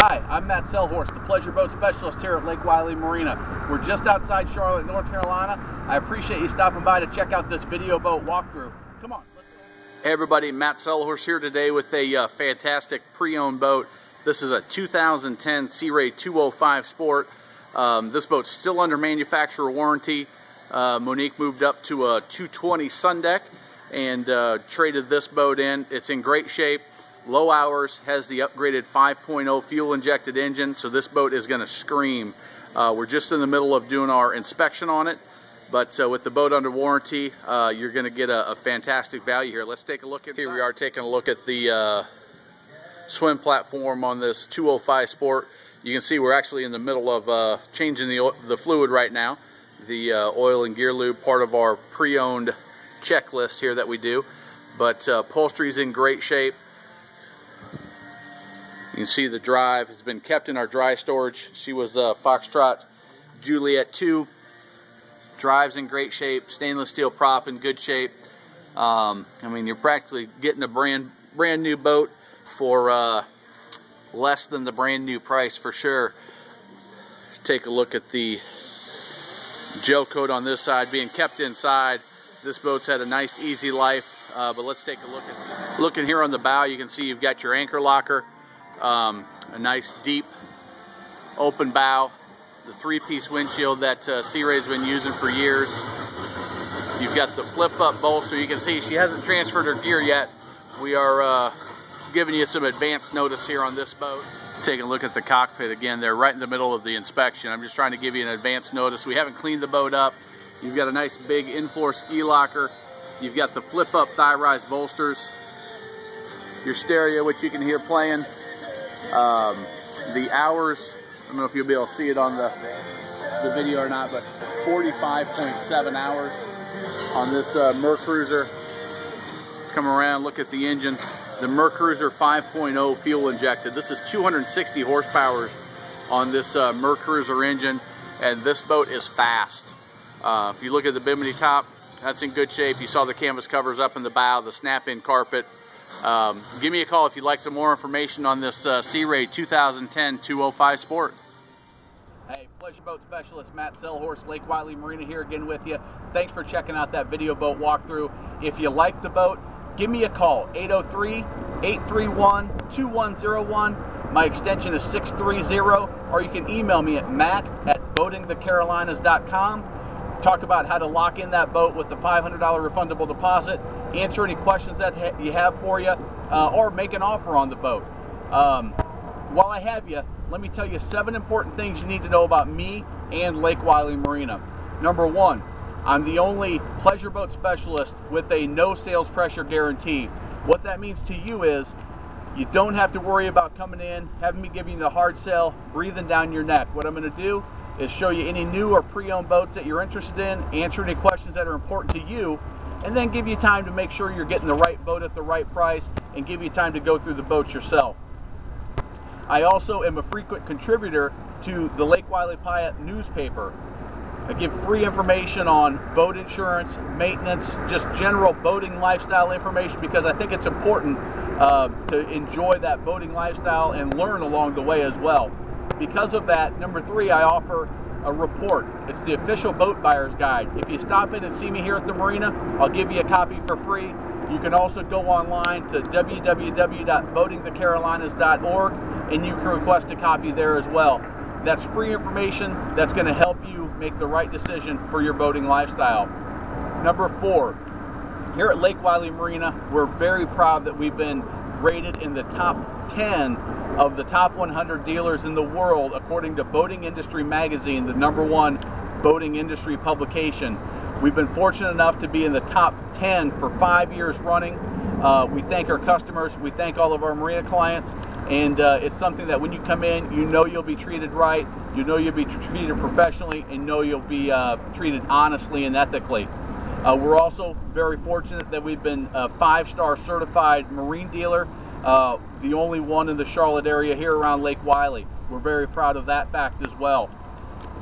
Hi, I'm Matt Sellhorst, the pleasure boat specialist here at Lake Wylie Marina. We're just outside Charlotte, North Carolina. I appreciate you stopping by to check out this video boat walkthrough. Come on. Hey everybody, Matt Sellhorst here today with a uh, fantastic pre-owned boat. This is a 2010 Sea Ray 205 Sport. Um, this boat's still under manufacturer warranty. Uh, Monique moved up to a 220 Sun Deck and uh, traded this boat in. It's in great shape low hours, has the upgraded 5.0 fuel injected engine, so this boat is going to scream. Uh, we're just in the middle of doing our inspection on it, but uh, with the boat under warranty, uh, you're going to get a, a, fantastic value here. Let's take a look at here. We are taking a look at the uh, swim platform on this 205 Sport. You can see we're actually in the middle of uh, changing the, the fluid right now. The uh, oil and gear lube, part of our pre-owned checklist here that we do. But upholstery is in great shape. You can see the drive has been kept in our dry storage. She was a Foxtrot Juliet 2. Drive's in great shape, stainless steel prop in good shape. Um, I mean, you're practically getting a brand brand new boat for uh, less than the brand new price for sure. Take a look at the gel coat on this side being kept inside. This boat's had a nice, easy life. Uh, but let's take a look at looking here on the bow. You can see you've got your anchor locker. Um, a nice deep open bow, the three-piece windshield that uh, Sea Ray's been using for years. You've got the flip-up bolster. You can see she hasn't transferred her gear yet. We are uh, giving you some advance notice here on this boat. Taking a look at the cockpit again. They're right in the middle of the inspection. I'm just trying to give you an advance notice. We haven't cleaned the boat up. You've got a nice big in-floor ski locker. You've got the flip-up thigh rise bolsters. Your stereo, which you can hear playing. Um, the hours, I don't know if you'll be able to see it on the, the video or not, but 45.7 hours on this uh, Mercruiser. Come around, look at the engine. The Mercruiser 5.0 fuel injected. This is 260 horsepower on this uh, Mercruiser engine, and this boat is fast. Uh, if you look at the bimini top, that's in good shape. You saw the canvas covers up in the bow, the snap-in carpet. Um, give me a call if you'd like some more information on this uh, Sea Ray 2010 205 Sport. Hey, Pleasure Boat Specialist Matt Sellhorst, Lake Wylie Marina here again with you. Thanks for checking out that video boat walkthrough. If you like the boat, give me a call, 803-831-2101. My extension is 630, or you can email me at matt at boatingthecarolinas.com talk about how to lock in that boat with the $500 refundable deposit, answer any questions that you have for you, uh, or make an offer on the boat. Um, while I have you, let me tell you seven important things you need to know about me and Lake Wylie Marina. Number one, I'm the only pleasure boat specialist with a no sales pressure guarantee. What that means to you is you don't have to worry about coming in, having me giving you the hard sell, breathing down your neck. What I'm going to do is show you any new or pre-owned boats that you're interested in, answer any questions that are important to you, and then give you time to make sure you're getting the right boat at the right price and give you time to go through the boats yourself. I also am a frequent contributor to the Lake Wylie Pilot newspaper. I give free information on boat insurance, maintenance, just general boating lifestyle information because I think it's important uh, to enjoy that boating lifestyle and learn along the way as well. Because of that, number three, I offer a report. It's the official boat buyer's guide. If you stop in and see me here at the marina, I'll give you a copy for free. You can also go online to www.boatingthecarolinas.org and you can request a copy there as well. That's free information that's going to help you make the right decision for your boating lifestyle. Number four, here at Lake Wylie Marina, we're very proud that we've been rated in the top 10 of the top 100 dealers in the world according to Boating Industry Magazine, the number one boating industry publication. We've been fortunate enough to be in the top 10 for five years running. Uh, we thank our customers, we thank all of our marina clients, and uh, it's something that when you come in, you know you'll be treated right, you know you'll be treated professionally, and know you'll be uh, treated honestly and ethically. Uh, we're also very fortunate that we've been a five-star certified marine dealer uh, the only one in the Charlotte area here around Lake Wylie. We're very proud of that fact as well.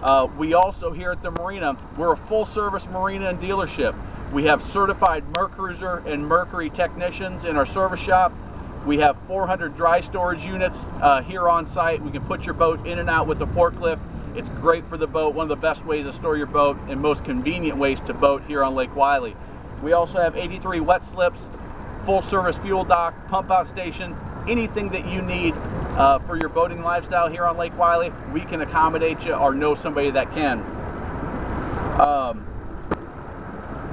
Uh, we also here at the marina, we're a full service marina and dealership. We have certified Mercruiser and Mercury technicians in our service shop. We have 400 dry storage units uh, here on site. We can put your boat in and out with the forklift. It's great for the boat, one of the best ways to store your boat and most convenient ways to boat here on Lake Wylie. We also have 83 wet slips, full service fuel dock, pump out station, anything that you need uh, for your boating lifestyle here on Lake Wylie, we can accommodate you or know somebody that can. Um,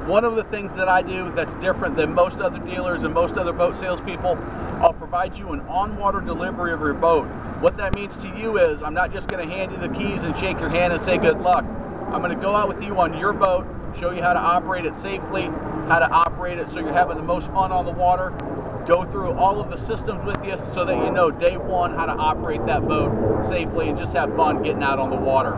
one of the things that I do that's different than most other dealers and most other boat salespeople, I'll provide you an on-water delivery of your boat. What that means to you is I'm not just going to hand you the keys and shake your hand and say good luck. I'm going to go out with you on your boat, show you how to operate it safely, how to operate it so you're having the most fun on the water, go through all of the systems with you so that you know day one how to operate that boat safely and just have fun getting out on the water.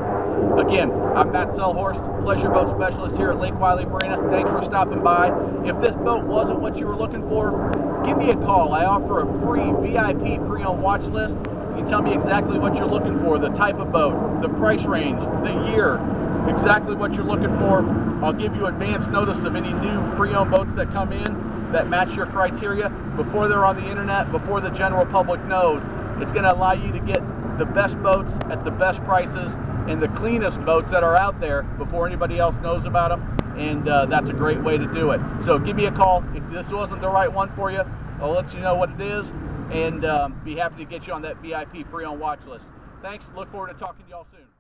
Again, I'm Matt Sellhorst, pleasure boat specialist here at Lake Wylie Marina. Thanks for stopping by. If this boat wasn't what you were looking for, give me a call. I offer a free VIP pre-owned watch list. You can tell me exactly what you're looking for, the type of boat, the price range, the year, exactly what you're looking for. I'll give you advance notice of any new pre-owned boats that come in that match your criteria before they're on the internet, before the general public knows. It's going to allow you to get the best boats at the best prices and the cleanest boats that are out there before anybody else knows about them. And uh, that's a great way to do it. So give me a call. If this wasn't the right one for you, I'll let you know what it is and um, be happy to get you on that VIP pre-owned watch list. Thanks. Look forward to talking to y'all soon.